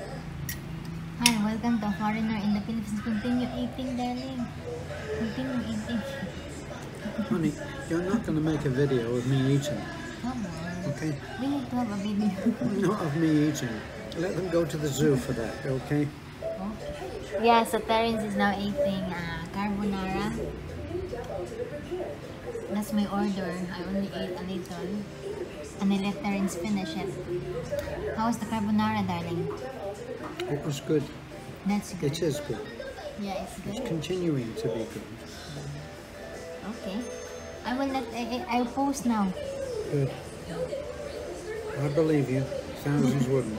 Hi, welcome to Foreigner in the Philippines. Continue eating, darling. Continue eating. Honey, you're not going to make a video of me eating, Come on. okay? We need to have a video. Not of me eating. Let them go to the zoo for that, okay? yeah, so Terence is now eating uh, carbonara. That's my order. I only ate a little. And I let Terence finish it. How was the carbonara, darling? It was good. That's good. It is good. Yeah, it's It's good. continuing to be good. Okay. I will let, I, I, I'll post now. Good. I believe you. Thousands wouldn't.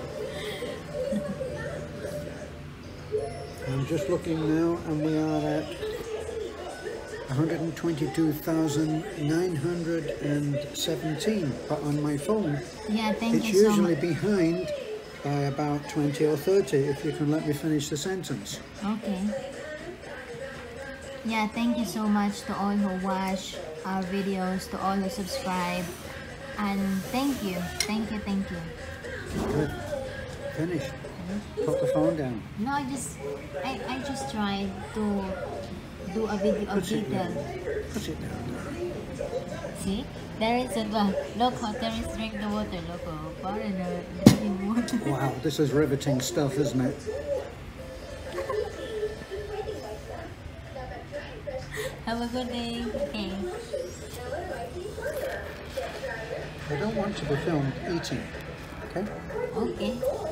I'm just looking now, and we are at 122,917. But on my phone, Yeah, thank it's you so usually much. behind by about 20 or 30 if you can let me finish the sentence. Okay. Yeah, thank you so much to all who watch our videos, to all who subscribe. And thank you, thank you, thank you. Good. Finish. Put the phone down. No, I just, I, I just tried to do a video of Put it down. Put it down. See? There is a, look how there is drink the water. Oh, foreigner drinking water. Wow, this is riveting stuff, isn't it? Have a good day. Okay. I don't want to be filmed eating. Okay? Okay.